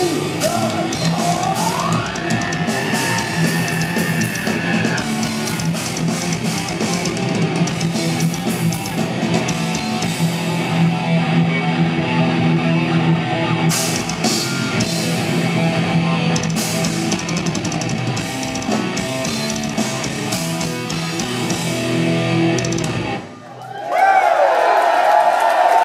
Woo!